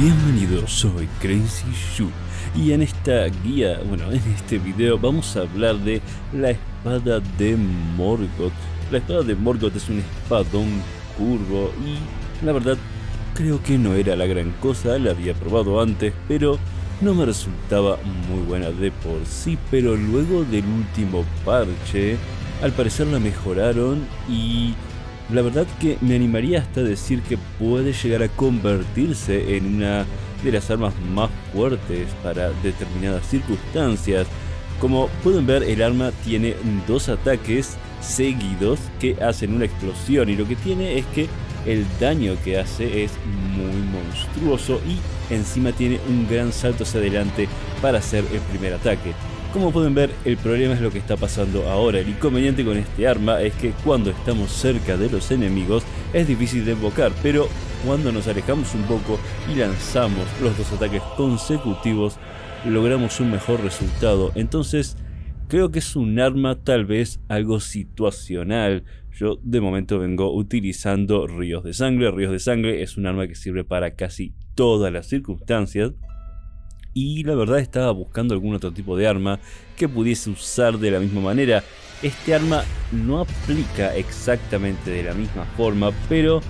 Bienvenidos, soy Crazy Shu y en esta guía, bueno, en este video vamos a hablar de la espada de Morgoth. La espada de Morgoth es un espadón curvo y la verdad creo que no era la gran cosa, la había probado antes, pero no me resultaba muy buena de por sí, pero luego del último parche, al parecer la mejoraron y la verdad que me animaría hasta decir que puede llegar a convertirse en una de las armas más fuertes para determinadas circunstancias. Como pueden ver, el arma tiene dos ataques seguidos que hacen una explosión y lo que tiene es que el daño que hace es muy monstruoso y encima tiene un gran salto hacia adelante para hacer el primer ataque. Como pueden ver, el problema es lo que está pasando ahora. El inconveniente con este arma es que cuando estamos cerca de los enemigos es difícil de invocar, pero cuando nos alejamos un poco y lanzamos los dos ataques consecutivos, logramos un mejor resultado. Entonces, creo que es un arma tal vez algo situacional. Yo de momento vengo utilizando ríos de sangre. Ríos de sangre es un arma que sirve para casi todas las circunstancias y la verdad estaba buscando algún otro tipo de arma que pudiese usar de la misma manera. Este arma no aplica exactamente de la misma forma, pero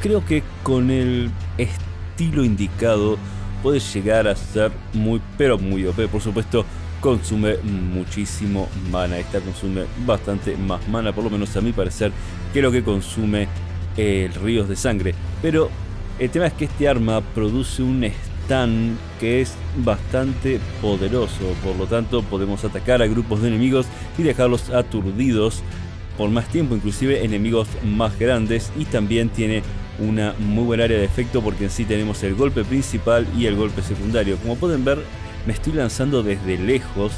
creo que con el estilo indicado puede llegar a ser muy, pero muy OP. Por supuesto, consume muchísimo mana. Esta consume bastante más mana, por lo menos a mi parecer, que lo que consume el Ríos de Sangre. Pero el tema es que este arma produce un estilo que es bastante poderoso, por lo tanto podemos atacar a grupos de enemigos y dejarlos aturdidos por más tiempo, inclusive enemigos más grandes. Y también tiene una muy buena área de efecto porque en sí tenemos el golpe principal y el golpe secundario. Como pueden ver, me estoy lanzando desde lejos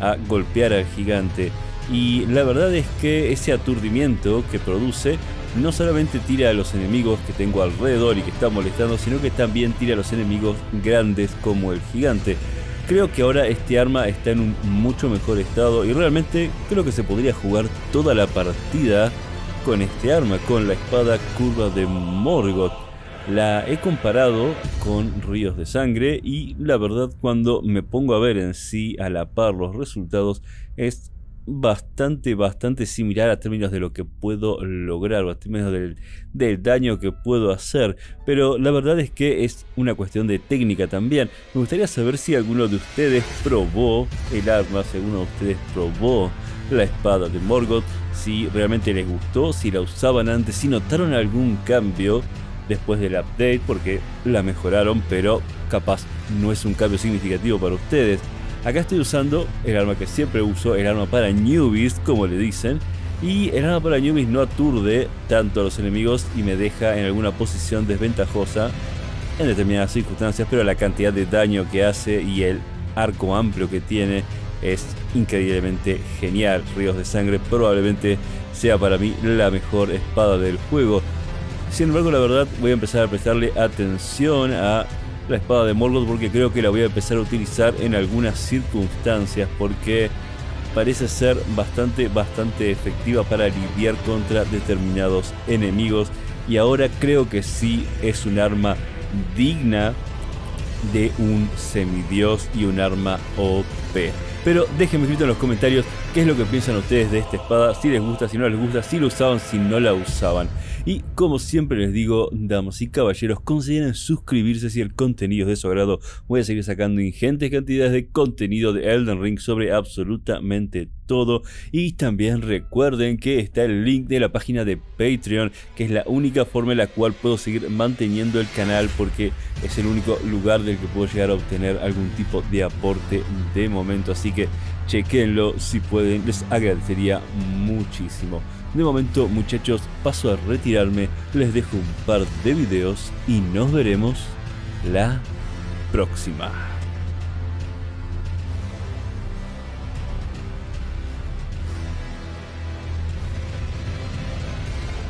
a golpear al gigante. Y la verdad es que ese aturdimiento que produce no solamente tira a los enemigos que tengo alrededor y que están molestando, sino que también tira a los enemigos grandes como el gigante. Creo que ahora este arma está en un mucho mejor estado y realmente creo que se podría jugar toda la partida con este arma, con la espada curva de Morgoth. La he comparado con Ríos de Sangre y la verdad cuando me pongo a ver en sí a la par los resultados es bastante, bastante similar a términos de lo que puedo lograr o a términos del, del, daño que puedo hacer. Pero la verdad es que es una cuestión de técnica también. Me gustaría saber si alguno de ustedes probó el arma, si alguno de ustedes probó la espada de Morgoth, si realmente les gustó, si la usaban antes, si notaron algún cambio después del update, porque la mejoraron, pero capaz no es un cambio significativo para ustedes. Acá estoy usando el arma que siempre uso, el arma para newbies, como le dicen. Y el arma para newbies no aturde tanto a los enemigos y me deja en alguna posición desventajosa en determinadas circunstancias, pero la cantidad de daño que hace y el arco amplio que tiene es increíblemente genial. Ríos de Sangre probablemente sea para mí la mejor espada del juego. Sin embargo, la verdad voy a empezar a prestarle atención a la espada de Morgoth porque creo que la voy a empezar a utilizar en algunas circunstancias porque parece ser bastante bastante efectiva para lidiar contra determinados enemigos y ahora creo que sí es un arma digna de un semidios y un arma OP. Pero déjenme escrito en los comentarios qué es lo que piensan ustedes de esta espada, si les gusta, si no les gusta, si lo usaban, si no la usaban. Y como siempre les digo, damas y caballeros, consideren suscribirse si el contenido es de su agrado. Voy a seguir sacando ingentes cantidades de contenido de Elden Ring sobre absolutamente todo. Y también recuerden que está el link de la página de Patreon, que es la única forma en la cual puedo seguir manteniendo el canal porque es el único lugar del que puedo llegar a obtener algún tipo de aporte de momento. Así que chequenlo si pueden, les agradecería muchísimo. De momento muchachos paso a retirarme, les dejo un par de videos y nos veremos la próxima.